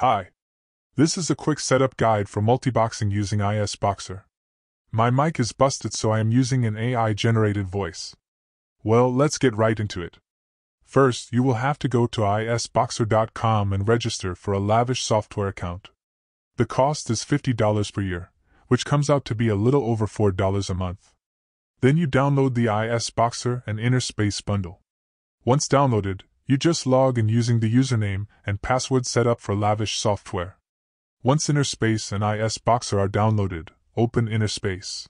Hi. This is a quick setup guide for multiboxing using IS Boxer. My mic is busted so I am using an AI generated voice. Well, let's get right into it. First, you will have to go to isboxer.com and register for a lavish software account. The cost is $50 per year, which comes out to be a little over $4 a month. Then you download the IS Boxer and Inner Space bundle. Once downloaded, you just log in using the username and password set up for lavish software. Once Inner Space and IS Boxer are downloaded, open Inner Space.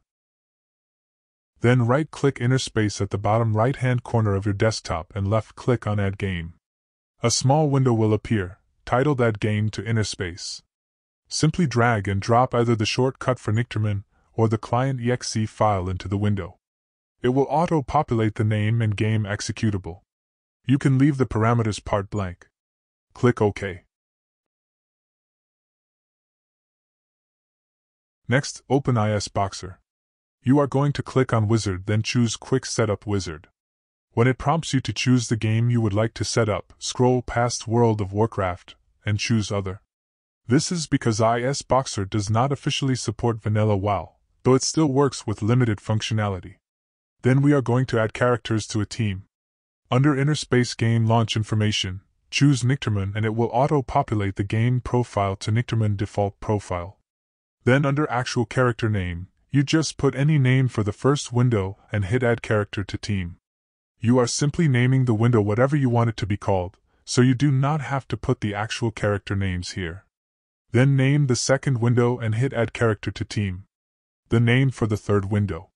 Then right click Inner Space at the bottom right hand corner of your desktop and left click on Add Game. A small window will appear, titled Add Game to Inner Space. Simply drag and drop either the shortcut for Nicterman or the client exe file into the window. It will auto populate the name and game executable. You can leave the parameters part blank. Click OK. Next, open IS Boxer. You are going to click on Wizard, then choose Quick Setup Wizard. When it prompts you to choose the game you would like to set up, scroll past World of Warcraft and choose Other. This is because IS Boxer does not officially support Vanilla WoW, though it still works with limited functionality. Then we are going to add characters to a team. Under Inner Space Game Launch Information, choose Nicterman and it will auto-populate the game profile to Nicterman default profile. Then under Actual Character Name, you just put any name for the first window and hit Add Character to Team. You are simply naming the window whatever you want it to be called, so you do not have to put the actual character names here. Then name the second window and hit Add Character to Team. The name for the third window.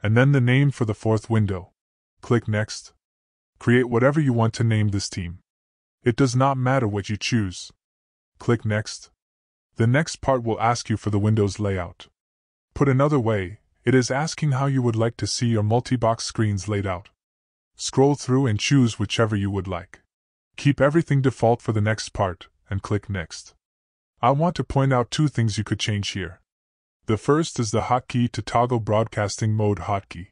And then the name for the fourth window. Click Next. Create whatever you want to name this team. It does not matter what you choose. Click Next. The next part will ask you for the window's layout. Put another way, it is asking how you would like to see your multi-box screens laid out. Scroll through and choose whichever you would like. Keep everything default for the next part, and click Next. I want to point out two things you could change here. The first is the hotkey to toggle broadcasting mode hotkey.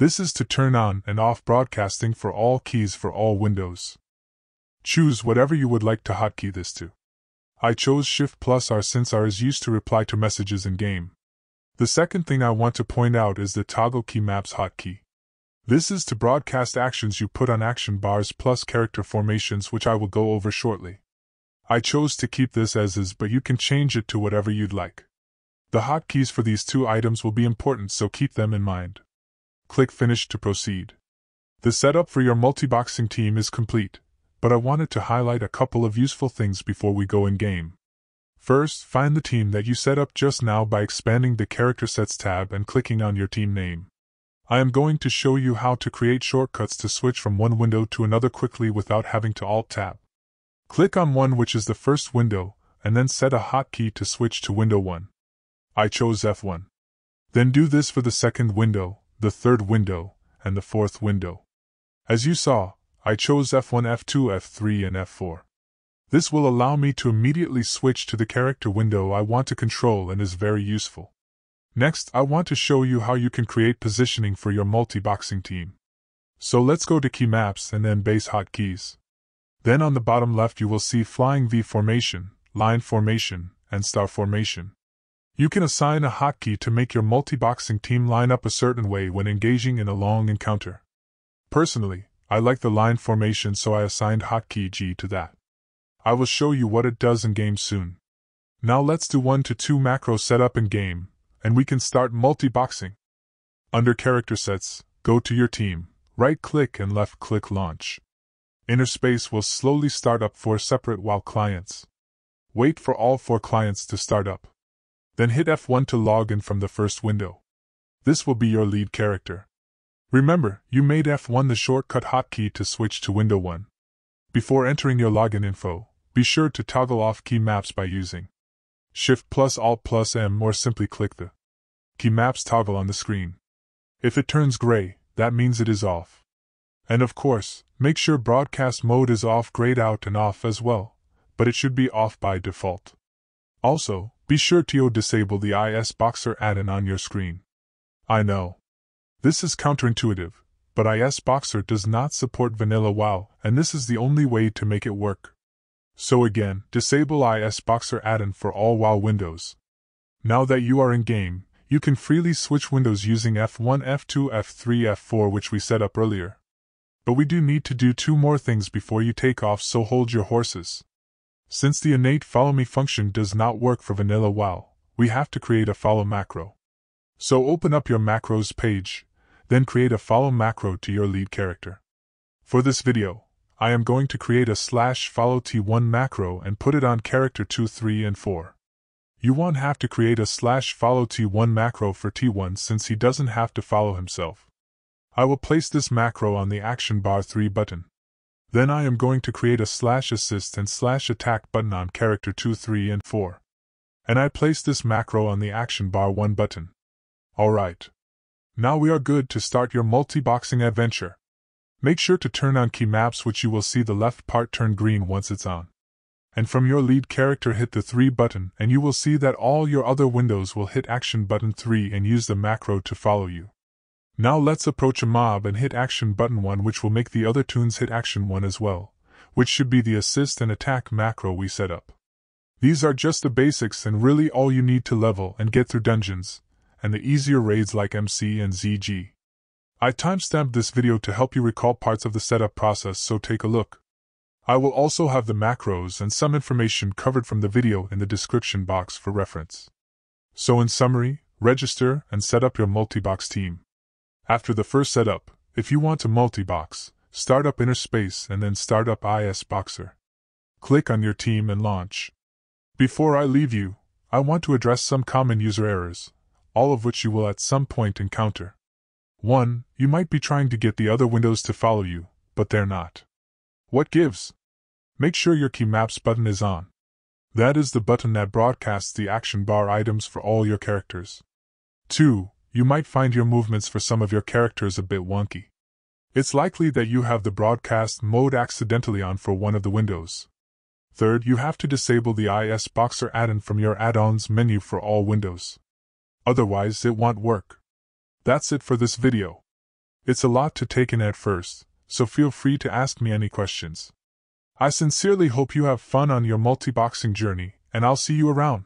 This is to turn on and off broadcasting for all keys for all windows. Choose whatever you would like to hotkey this to. I chose Shift plus R since R is used to reply to messages in game. The second thing I want to point out is the toggle key maps hotkey. This is to broadcast actions you put on action bars plus character formations, which I will go over shortly. I chose to keep this as is, but you can change it to whatever you'd like. The hotkeys for these two items will be important, so keep them in mind. Click Finish to proceed. The setup for your multiboxing team is complete, but I wanted to highlight a couple of useful things before we go in game. First, find the team that you set up just now by expanding the Character Sets tab and clicking on your team name. I am going to show you how to create shortcuts to switch from one window to another quickly without having to Alt-Tab. Click on one which is the first window, and then set a hotkey to switch to window 1. I chose F1. Then do this for the second window, the third window, and the fourth window. As you saw, I chose F1, F2, F3, and F4. This will allow me to immediately switch to the character window I want to control and is very useful. Next, I want to show you how you can create positioning for your multi-boxing team. So let's go to Key Maps and then Base Hotkeys. Then on the bottom left you will see Flying V formation, Line formation, and Star formation. You can assign a hotkey to make your multi-boxing team line up a certain way when engaging in a long encounter. Personally, I like the line formation so I assigned hotkey G to that. I will show you what it does in game soon. Now let's do 1 to 2 macro setup in game, and we can start multi-boxing. Under character sets, go to your team, right click and left click launch. Inner space will slowly start up four separate WoW clients. Wait for all four clients to start up. Then hit F1 to log in from the first window. This will be your lead character. Remember, you made F1 the shortcut hotkey to switch to window 1. Before entering your login info, be sure to toggle off key maps by using Shift plus Alt plus M or simply click the key maps toggle on the screen. If it turns gray, that means it is off. And of course, make sure broadcast mode is off grayed out and off as well, but it should be off by default. Also, be sure to disable the IS Boxer add-in on your screen. I know. This is counterintuitive, but IS Boxer does not support vanilla WoW, and this is the only way to make it work. So again, disable IS Boxer add-in for all WoW windows. Now that you are in game, you can freely switch windows using F1, F2, F3, F4 which we set up earlier. But we do need to do two more things before you take off so hold your horses. Since the innate follow me function does not work for vanilla WoW, we have to create a follow macro. So open up your macros page, then create a follow macro to your lead character. For this video, I am going to create a slash follow t1 macro and put it on character 2, 3, and 4. You won't have to create a slash follow t1 macro for t1 since he doesn't have to follow himself. I will place this macro on the action bar 3 button. Then I am going to create a slash assist and slash attack button on character 2, 3, and 4. And I place this macro on the action bar 1 button. Alright. Now we are good to start your multi-boxing adventure. Make sure to turn on key maps which you will see the left part turn green once it's on and from your lead character hit the 3 button and you will see that all your other windows will hit action button 3 and use the macro to follow you. Now let's approach a mob and hit action button 1 which will make the other toons hit action 1 as well, which should be the assist and attack macro we set up. These are just the basics and really all you need to level and get through dungeons, and the easier raids like MC and ZG. I timestamped this video to help you recall parts of the setup process so take a look. I will also have the macros and some information covered from the video in the description box for reference. So in summary, register and set up your multi-box team. After the first setup, if you want to multi-box, start up Inner Space and then start up IS Boxer. Click on your team and launch. Before I leave you, I want to address some common user errors, all of which you will at some point encounter. 1. You might be trying to get the other windows to follow you, but they're not. What gives? Make sure your Key Maps button is on. That is the button that broadcasts the action bar items for all your characters. 2. You might find your movements for some of your characters a bit wonky. It's likely that you have the broadcast mode accidentally on for one of the windows. Third, you have to disable the IS Boxer add-in from your add-ons menu for all windows. Otherwise, it won't work. That's it for this video. It's a lot to take in at first, so feel free to ask me any questions. I sincerely hope you have fun on your multi-boxing journey, and I'll see you around.